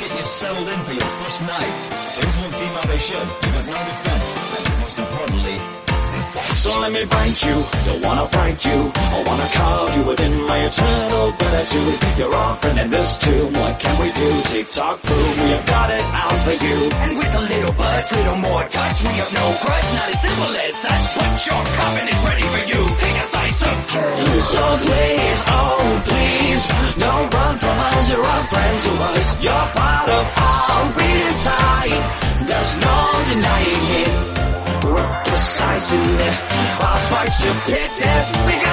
settled in for your first night. Things won't seem how they should. You've got no defense. And most importantly, So let me bite you, don't wanna fight you I wanna carve you within my eternal gratitude You're offering in this too, what can we do? Tick-tock boom, we have got it out for you And with a little buzz, little more touch, we have no grudge, not as simple as such. But your coffin is ready for you. Take a slice of turn. So please, oh please Don't run from us, you're a friend to us You're no denying it We're precise in it? Our fights to pit it We